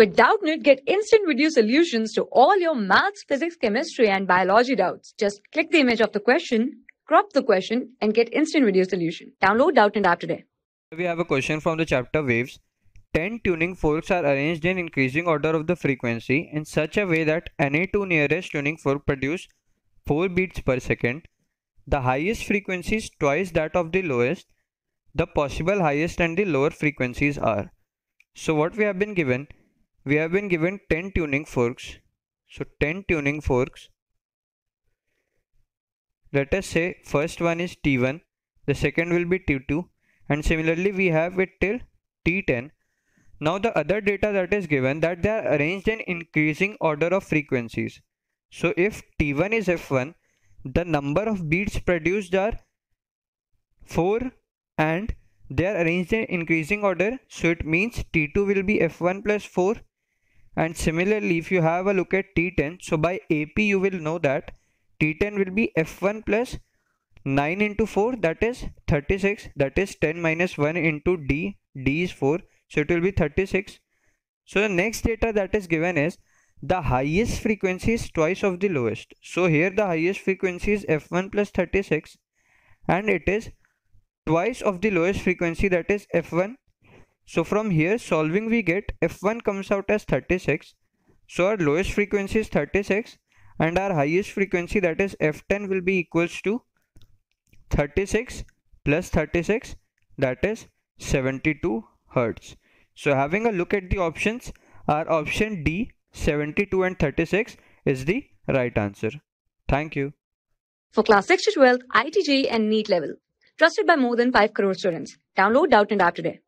With Doubtnut, get instant video solutions to all your maths, physics, chemistry, and biology doubts. Just click the image of the question, crop the question, and get instant video solution. Download Doubtnut app today. We have a question from the chapter Waves. 10 tuning forks are arranged in increasing order of the frequency in such a way that any two nearest tuning fork produce 4 beats per second. The highest frequency is twice that of the lowest. The possible highest and the lower frequencies are. So what we have been given we have been given 10 tuning forks. So 10 tuning forks. Let us say first one is t1 the second will be t2 and similarly we have it till t10 now the other data that is given that they are arranged in increasing order of frequencies. So if t1 is f1 the number of beats produced are 4 and they are arranged in increasing order. So it means t2 will be f1 plus 4 and similarly if you have a look at t10 so by ap you will know that t10 will be f1 plus 9 into 4 that is 36 that is 10 minus 1 into d d is 4 so it will be 36 so the next data that is given is the highest frequency is twice of the lowest. So here the highest frequency is f1 plus 36 and it is twice of the lowest frequency that is f1 so from here solving we get f1 comes out as 36. So our lowest frequency is 36 and our highest frequency that is f10 will be equals to 36 plus 36 that is 72 hertz. So having a look at the options our option D 72 and 36 is the right answer. Thank you. For class 6 to 12, IIT JEE and NEET level. Trusted by more than 5 crore students. Download Doubtnut app today.